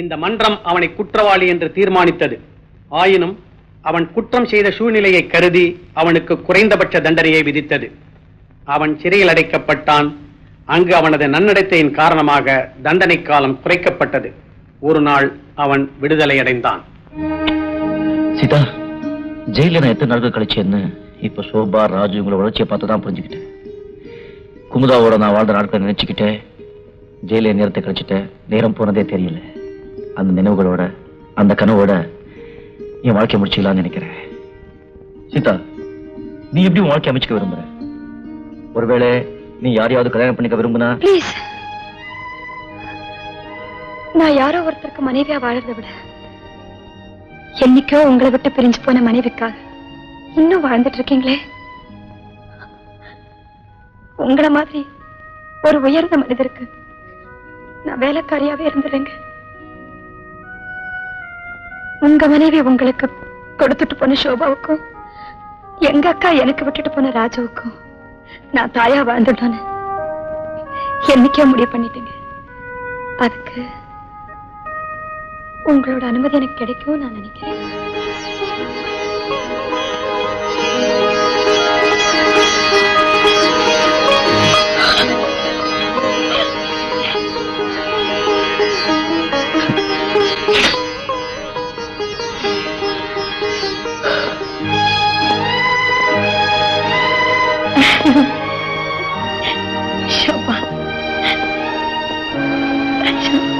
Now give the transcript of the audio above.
இந்த மன்றம் அவனை குற்றவாளி என்று தீர்மானித்தது. ஆயினும் அவன் குற்றம் செய்த சூழ்நிலையை கருதி அவனுக்கு குறைந்தபட்ச தண்டனையை விதித்தது. அவன் சிறையில் அடைக்கப்பட்டான். அங்கு அவனது நன்னடத்தையின் காரணமாக தண்டனை காலம் குறைக்கப்பட்டது. ஒரு நாள் அவன் விடுதலை அடைந்தான். சீதா ஜெயில நான் எத்தனை நாட்கள் கழிச்சேன்னு இப்ப சோபா ராஜு உங்களை வளர்ச்சியை பார்த்து தான் புரிஞ்சுக்கிட்டேன். குமுதாவோட நான் வாழ்ந்த நாட்களை நினைச்சுக்கிட்டேன். ஜெயில நேரத்தை கழிச்சிட்டேன். நேரம் போனதே தெரியல. அந்த நினைவுகளோட அந்த கனவோட என் வாழ்க்கை முடிச்சுக்கலாம்னு நினைக்கிறேன். சீதா நீ எப்படி வாழ்க்கை அமைச்சுக்க விரும்புற? ஒருவேளை நீ யாரையாவது கல்யாணம் பண்ணிக்க விரும்புனா? ப்ளீஸ் நான் யாரோ ஒருத்தருக்கு மனைவியா வாழறத விட என்னைக்கோ உங்களை விட்டு பிரிஞ்சு போன மனைவிக்காக இன்னும் வாழ்ந்துட்டு இருக்கீங்களே? உங்களை மாதிரி ஒரு உயர்ந்த மனிதருக்கு நான் வேலைக்காரியாவே இருந்துருங்க உங்க மனைவி உங்களுக்கு கொடுத்துட்டு போன சோபாவுக்கும் எங்க அக்கா எனக்கு விட்டுட்டு போன ராஜாவுக்கும் நான் தாயா வாழ்ந்துட்டோன்னு என்னைக்கே முடிவு பண்ணிட்டேங்க. அதுக்கு உங்களோட அனுமதி எனக்கு கிடைக்கும் நான் நினைக்கிறேன். अच्छा।